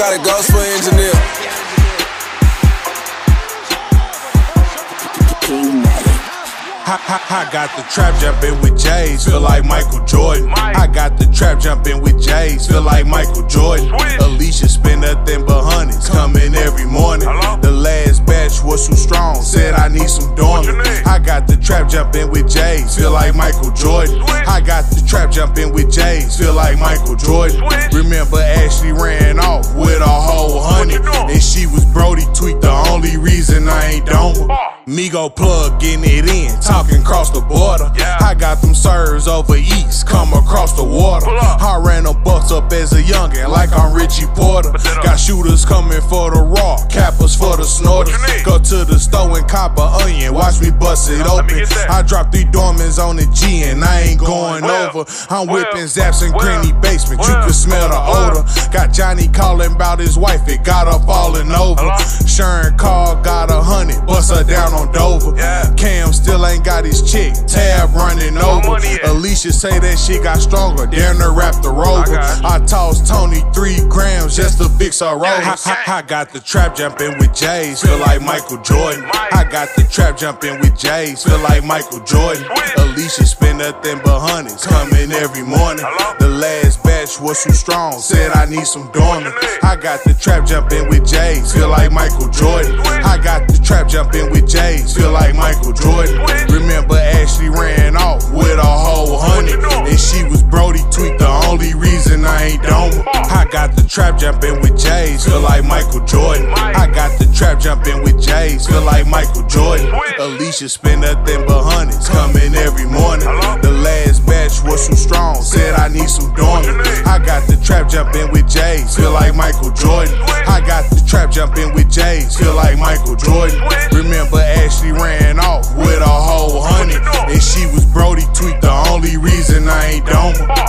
got a ghost for engineer. I, I, I, got the trap jumping with J's, feel like Michael Jordan. I got the trap jumping with J's, feel like Michael Jordan. Alicia spend nothing but jumping with J's, feel like Michael Jordan. I got the trap jumping with J's, feel like Michael Jordan. Remember Ashley ran off with a whole hundred, and she was Brody tweet, the only reason I ain't done. Migo plug getting it in, talking cross the border. I got them serves over east, come across the water. I ran them bucks up as a youngin', like I'm Richie Porter. Put that up. Got shooters coming for the raw, cappers for the snorters. Go to the store and cop a onion, watch me bust it open. me get that. I dropped three dormants on the G and I ain't going over. I'm whipping zaps in granny basement, you can smell the odor. Got Johnny calling about his wife, it got her falling over. Sharon called, got a hundred, bust her down on Dover. Cam still ain't got his chick, tab Alicia say that she got stronger, daring to wrap the rover. you. I tossed Tony three grams just to fix her rover. Yeah, I, I got the trap jumping with J's, feel like Michael Jordan. I got the trap jumping with J's, feel like Michael Jordan. Alicia spend nothing but hundreds, coming every morning. The last batch was too strong, said I need some dormant. I got the trap jumping with J's, feel like Michael Jordan. I got the trap jumping with J's, feel like Michael got the trap jumping with J's, feel like Michael Jordan. I got the trap jumping with J's, feel like Michael Jordan. Alicia spent nothing but hundreds, coming every morning. The last batch was too strong, said I need some dormant. I got the trap jumping with J's, feel like Michael Jordan. I got the trap jumping with J's, feel like Michael Jordan. Remember Ashley ran off with a whole hundred, and she was Brody tweaked. The only reason I ain't dome.